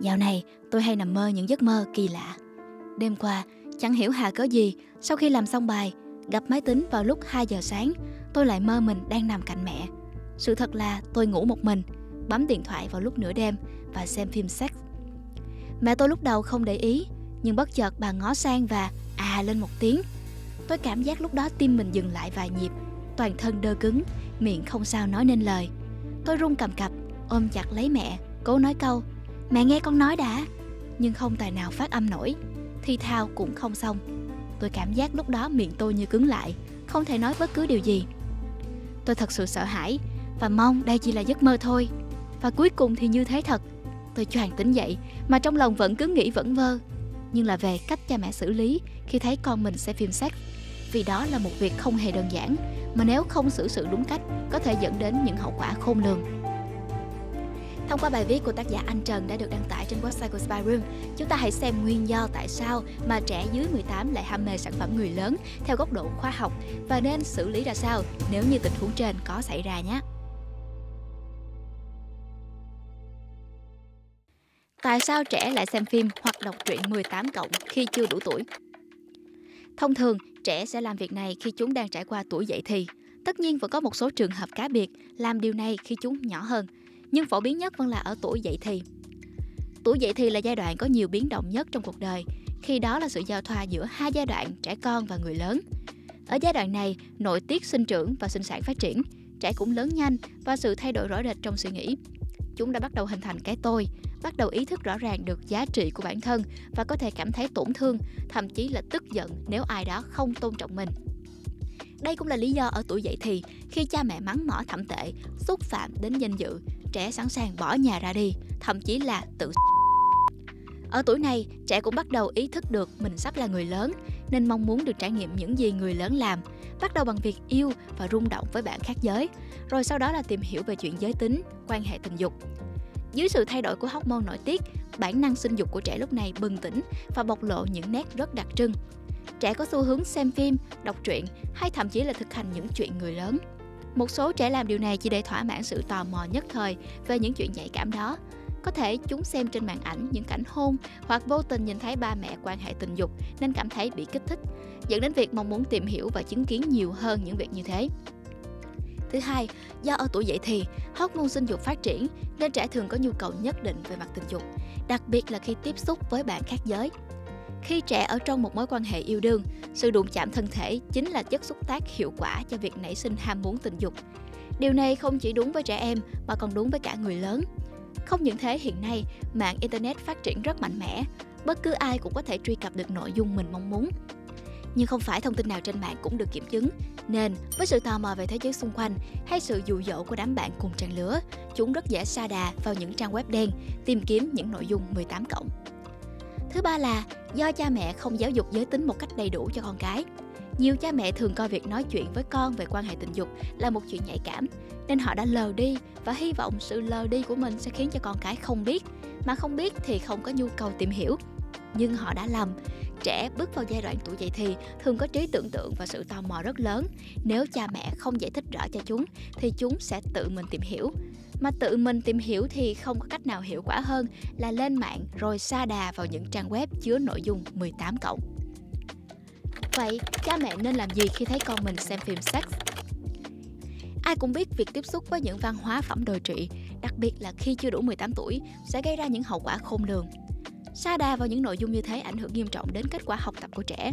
Dạo này tôi hay nằm mơ những giấc mơ kỳ lạ. Đêm qua, chẳng hiểu hà cớ gì, sau khi làm xong bài, gặp máy tính vào lúc 2 giờ sáng, tôi lại mơ mình đang nằm cạnh mẹ. Sự thật là tôi ngủ một mình, bấm điện thoại vào lúc nửa đêm và xem phim sex. Mẹ tôi lúc đầu không để ý, nhưng bất chợt bà ngó sang và à lên một tiếng. Tôi cảm giác lúc đó tim mình dừng lại vài nhịp, toàn thân đơ cứng, miệng không sao nói nên lời. Tôi run cầm cập, ôm chặt lấy mẹ, cố nói câu Mẹ nghe con nói đã. Nhưng không tài nào phát âm nổi, Thi thao cũng không xong. Tôi cảm giác lúc đó miệng tôi như cứng lại, Không thể nói bất cứ điều gì. Tôi thật sự sợ hãi Và mong đây chỉ là giấc mơ thôi. Và cuối cùng thì như thế thật. Tôi choàng tỉnh dậy Mà trong lòng vẫn cứ nghĩ vẫn vơ. Nhưng là về cách cha mẹ xử lý Khi thấy con mình sẽ phim sex Vì đó là một việc không hề đơn giản, Mà nếu không xử sự đúng cách, Có thể dẫn đến những hậu quả khôn lường. Thông qua bài viết của tác giả Anh Trần đã được đăng tải trên website của Spyroom, chúng ta hãy xem nguyên do tại sao mà trẻ dưới 18 lại ham mê sản phẩm người lớn theo góc độ khoa học và nên xử lý ra sao nếu như tình huống trên có xảy ra nhé. Tại sao trẻ lại xem phim hoặc đọc truyện 18 cộng khi chưa đủ tuổi? Thông thường, trẻ sẽ làm việc này khi chúng đang trải qua tuổi dậy thì. Tất nhiên vẫn có một số trường hợp cá biệt làm điều này khi chúng nhỏ hơn – nhưng phổ biến nhất vẫn là ở tuổi dậy thì. Tuổi dậy thì là giai đoạn có nhiều biến động nhất trong cuộc đời, khi đó là sự giao thoa giữa hai giai đoạn trẻ con và người lớn. Ở giai đoạn này, nội tiết sinh trưởng và sinh sản phát triển, trẻ cũng lớn nhanh và sự thay đổi rõ rệt trong suy nghĩ. Chúng đã bắt đầu hình thành cái tôi, bắt đầu ý thức rõ ràng được giá trị của bản thân và có thể cảm thấy tổn thương, thậm chí là tức giận nếu ai đó không tôn trọng mình. Đây cũng là lý do ở tuổi dậy thì, khi cha mẹ mắng mỏ thậm tệ, xúc phạm đến danh dự, trẻ sẵn sàng bỏ nhà ra đi, thậm chí là tự ở tuổi này, trẻ cũng bắt đầu ý thức được mình sắp là người lớn, nên mong muốn được trải nghiệm những gì người lớn làm, bắt đầu bằng việc yêu và rung động với bạn khác giới, rồi sau đó là tìm hiểu về chuyện giới tính, quan hệ tình dục. Dưới sự thay đổi của hormone nội tiết, bản năng sinh dục của trẻ lúc này bừng tỉnh và bộc lộ những nét rất đặc trưng. Trẻ có xu hướng xem phim, đọc truyện hay thậm chí là thực hành những chuyện người lớn. Một số trẻ làm điều này chỉ để thỏa mãn sự tò mò nhất thời về những chuyện nhạy cảm đó. Có thể chúng xem trên màn ảnh những cảnh hôn hoặc vô tình nhìn thấy ba mẹ quan hệ tình dục nên cảm thấy bị kích thích, dẫn đến việc mong muốn tìm hiểu và chứng kiến nhiều hơn những việc như thế. Thứ hai, do ở tuổi dậy thì, hormone sinh dục phát triển nên trẻ thường có nhu cầu nhất định về mặt tình dục, đặc biệt là khi tiếp xúc với bạn khác giới. Khi trẻ ở trong một mối quan hệ yêu đương, sự đụng chạm thân thể chính là chất xúc tác hiệu quả cho việc nảy sinh ham muốn tình dục. Điều này không chỉ đúng với trẻ em mà còn đúng với cả người lớn. Không những thế hiện nay, mạng internet phát triển rất mạnh mẽ, bất cứ ai cũng có thể truy cập được nội dung mình mong muốn. Nhưng không phải thông tin nào trên mạng cũng được kiểm chứng, nên với sự tò mò về thế giới xung quanh hay sự dụ dỗ của đám bạn cùng trang lứa, chúng rất dễ sa đà vào những trang web đen, tìm kiếm những nội dung 18 cộng. Thứ ba là do cha mẹ không giáo dục giới tính một cách đầy đủ cho con cái. Nhiều cha mẹ thường coi việc nói chuyện với con về quan hệ tình dục là một chuyện nhạy cảm, nên họ đã lờ đi và hy vọng sự lờ đi của mình sẽ khiến cho con cái không biết, mà không biết thì không có nhu cầu tìm hiểu. Nhưng họ đã lầm, trẻ bước vào giai đoạn tuổi dậy thì thường có trí tưởng tượng và sự tò mò rất lớn. Nếu cha mẹ không giải thích rõ cho chúng thì chúng sẽ tự mình tìm hiểu mà tự mình tìm hiểu thì không có cách nào hiệu quả hơn là lên mạng rồi sa đà vào những trang web chứa nội dung 18 cộng. Vậy, cha mẹ nên làm gì khi thấy con mình xem phim sex? Ai cũng biết việc tiếp xúc với những văn hóa phẩm đồi trụy, đặc biệt là khi chưa đủ 18 tuổi, sẽ gây ra những hậu quả khôn lường. Sa đà vào những nội dung như thế ảnh hưởng nghiêm trọng đến kết quả học tập của trẻ.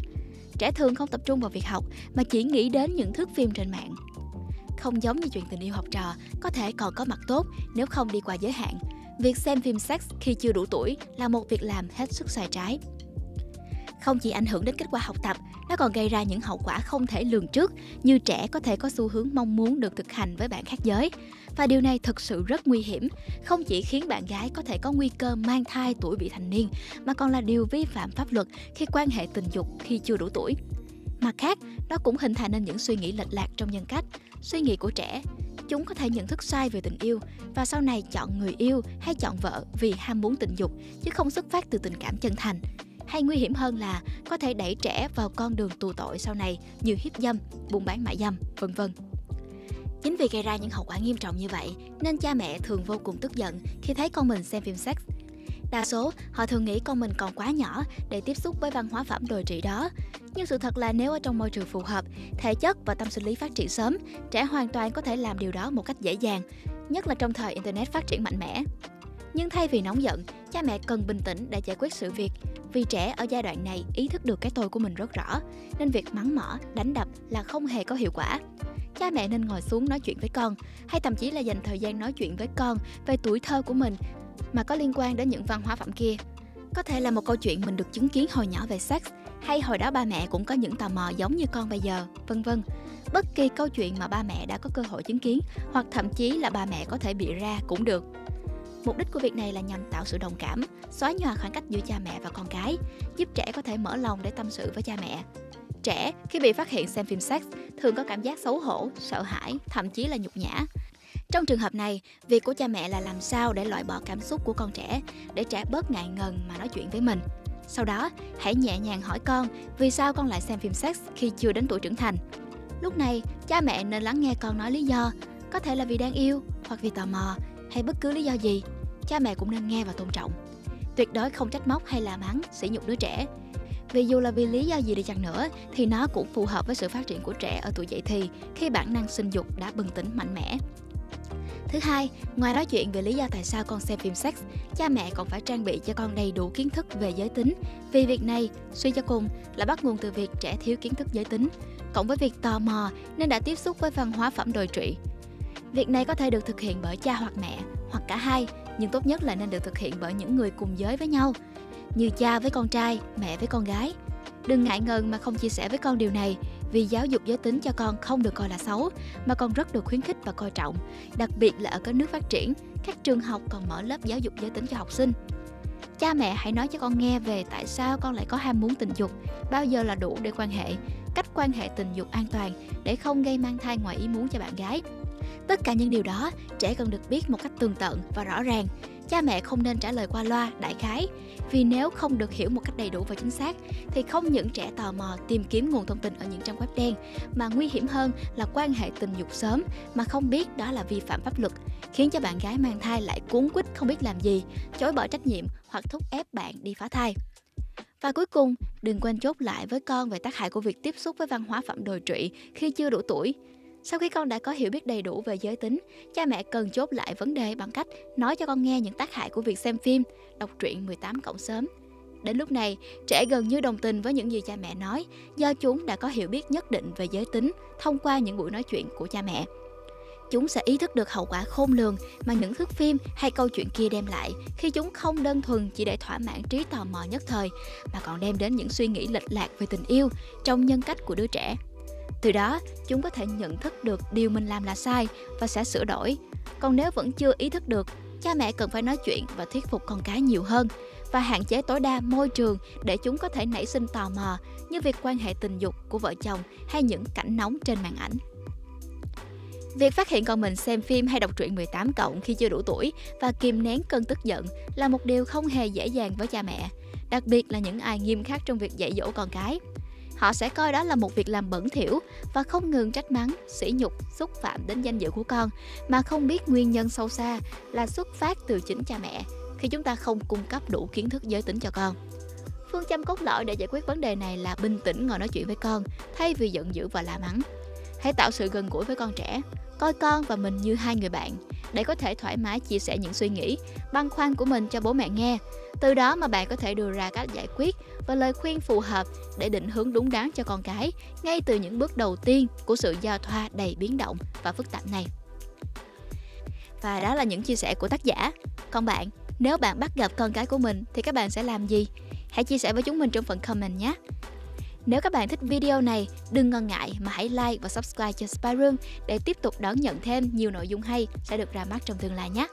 Trẻ thường không tập trung vào việc học mà chỉ nghĩ đến những thước phim trên mạng không giống như chuyện tình yêu học trò, có thể còn có mặt tốt nếu không đi qua giới hạn. Việc xem phim sex khi chưa đủ tuổi là một việc làm hết sức sai trái. Không chỉ ảnh hưởng đến kết quả học tập, nó còn gây ra những hậu quả không thể lường trước như trẻ có thể có xu hướng mong muốn được thực hành với bạn khác giới. Và điều này thực sự rất nguy hiểm, không chỉ khiến bạn gái có thể có nguy cơ mang thai tuổi vị thành niên, mà còn là điều vi phạm pháp luật khi quan hệ tình dục khi chưa đủ tuổi. Mặt khác, nó cũng hình thành nên những suy nghĩ lệch lạc trong nhân cách, suy nghĩ của trẻ. Chúng có thể nhận thức sai về tình yêu và sau này chọn người yêu hay chọn vợ vì ham muốn tình dục chứ không xuất phát từ tình cảm chân thành. Hay nguy hiểm hơn là có thể đẩy trẻ vào con đường tù tội sau này như hiếp dâm, buôn bán mại dâm, vân vân. Chính vì gây ra những hậu quả nghiêm trọng như vậy nên cha mẹ thường vô cùng tức giận khi thấy con mình xem phim sex. Đa số, họ thường nghĩ con mình còn quá nhỏ để tiếp xúc với văn hóa phẩm đồi trụy đó. Nhưng sự thật là nếu ở trong môi trường phù hợp, thể chất và tâm sinh lý phát triển sớm, trẻ hoàn toàn có thể làm điều đó một cách dễ dàng, nhất là trong thời Internet phát triển mạnh mẽ. Nhưng thay vì nóng giận, cha mẹ cần bình tĩnh để giải quyết sự việc. Vì trẻ ở giai đoạn này ý thức được cái tôi của mình rất rõ, nên việc mắng mỏ, đánh đập là không hề có hiệu quả. Cha mẹ nên ngồi xuống nói chuyện với con, hay thậm chí là dành thời gian nói chuyện với con về tuổi thơ của mình mà có liên quan đến những văn hóa phẩm kia. Có thể là một câu chuyện mình được chứng kiến hồi nhỏ về sex, hay hồi đó ba mẹ cũng có những tò mò giống như con bây giờ, vân vân. Bất kỳ câu chuyện mà ba mẹ đã có cơ hội chứng kiến hoặc thậm chí là ba mẹ có thể bị ra cũng được. Mục đích của việc này là nhằm tạo sự đồng cảm, xóa nhòa khoảng cách giữa cha mẹ và con cái, giúp trẻ có thể mở lòng để tâm sự với cha mẹ. Trẻ khi bị phát hiện xem phim sex thường có cảm giác xấu hổ, sợ hãi, thậm chí là nhục nhã. Trong trường hợp này, việc của cha mẹ là làm sao để loại bỏ cảm xúc của con trẻ, để trẻ bớt ngại ngần mà nói chuyện với mình. Sau đó, hãy nhẹ nhàng hỏi con vì sao con lại xem phim sex khi chưa đến tuổi trưởng thành. Lúc này, cha mẹ nên lắng nghe con nói lý do, có thể là vì đang yêu hoặc vì tò mò hay bất cứ lý do gì cha mẹ cũng nên nghe và tôn trọng. Tuyệt đối không trách móc hay là mắng, sỉ nhục đứa trẻ. Vì dù là vì lý do gì đi chăng nữa thì nó cũng phù hợp với sự phát triển của trẻ ở tuổi dậy thì khi bản năng sinh dục đã bừng tỉnh mạnh mẽ. Thứ hai, ngoài nói chuyện về lý do tại sao con xem phim sex, cha mẹ còn phải trang bị cho con đầy đủ kiến thức về giới tính. Vì việc này, suy cho cùng là bắt nguồn từ việc trẻ thiếu kiến thức giới tính, cộng với việc tò mò nên đã tiếp xúc với văn hóa phẩm đồi trụy. Việc này có thể được thực hiện bởi cha hoặc mẹ, hoặc cả hai nhưng tốt nhất là nên được thực hiện bởi những người cùng giới với nhau, như cha với con trai, mẹ với con gái. Đừng ngại ngần mà không chia sẻ với con điều này, vì giáo dục giới tính cho con không được coi là xấu, mà còn rất được khuyến khích và coi trọng. Đặc biệt là ở các nước phát triển, các trường học còn mở lớp giáo dục giới tính cho học sinh. Cha mẹ hãy nói cho con nghe về tại sao con lại có ham muốn tình dục, bao giờ là đủ để quan hệ, cách quan hệ tình dục an toàn để không gây mang thai ngoài ý muốn cho bạn gái. Tất cả những điều đó trẻ cần được biết một cách tường tận và rõ ràng. Cha mẹ không nên trả lời qua loa, đại khái, vì nếu không được hiểu một cách đầy đủ và chính xác thì không những trẻ tò mò tìm kiếm nguồn thông tin ở những trang web đen mà nguy hiểm hơn là quan hệ tình dục sớm mà không biết đó là vi phạm pháp luật, khiến cho bạn gái mang thai lại cuốn quýt không biết làm gì, chối bỏ trách nhiệm hoặc thúc ép bạn đi phá thai. Và cuối cùng, đừng quên chốt lại với con về tác hại của việc tiếp xúc với văn hóa phẩm đồi trụy khi chưa đủ tuổi. Sau khi con đã có hiểu biết đầy đủ về giới tính, cha mẹ cần chốt lại vấn đề bằng cách nói cho con nghe những tác hại của việc xem phim, đọc truyện 18 cộng sớm. Đến lúc này, trẻ gần như đồng tình với những gì cha mẹ nói do chúng đã có hiểu biết nhất định về giới tính thông qua những buổi nói chuyện của cha mẹ. Chúng sẽ ý thức được hậu quả khôn lường mà những thước phim hay câu chuyện kia đem lại khi chúng không đơn thuần chỉ để thỏa mãn trí tò mò nhất thời mà còn đem đến những suy nghĩ lệch lạc về tình yêu trong nhân cách của đứa trẻ. Từ đó, chúng có thể nhận thức được điều mình làm là sai và sẽ sửa đổi. Còn nếu vẫn chưa ý thức được, cha mẹ cần phải nói chuyện và thuyết phục con cái nhiều hơn và hạn chế tối đa môi trường để chúng có thể nảy sinh tò mò như việc quan hệ tình dục của vợ chồng hay những cảnh nóng trên màn ảnh. Việc phát hiện con mình xem phim hay đọc truyện 18 cộng khi chưa đủ tuổi và kìm nén cơn tức giận là một điều không hề dễ dàng với cha mẹ, đặc biệt là những ai nghiêm khắc trong việc dạy dỗ con cái họ sẽ coi đó là một việc làm bẩn thỉu và không ngừng trách mắng, sỉ nhục, xúc phạm đến danh dự của con mà không biết nguyên nhân sâu xa là xuất phát từ chính cha mẹ khi chúng ta không cung cấp đủ kiến thức giới tính cho con. Phương châm cốt lõi để giải quyết vấn đề này là bình tĩnh ngồi nói chuyện với con thay vì giận dữ và la mắng. Hãy tạo sự gần gũi với con trẻ, coi con và mình như hai người bạn để có thể thoải mái chia sẻ những suy nghĩ, băn khoăn của mình cho bố mẹ nghe. Từ đó mà bạn có thể đưa ra cách giải quyết và lời khuyên phù hợp để định hướng đúng đắn cho con cái ngay từ những bước đầu tiên của sự giao thoa đầy biến động và phức tạp này. Và đó là những chia sẻ của tác giả. Còn bạn, nếu bạn bắt gặp con cái của mình thì các bạn sẽ làm gì? Hãy chia sẻ với chúng mình trong phần comment nhé. Nếu các bạn thích video này, đừng ngần ngại mà hãy like và subscribe cho Spyroom để tiếp tục đón nhận thêm nhiều nội dung hay sẽ được ra mắt trong tương lai nhé.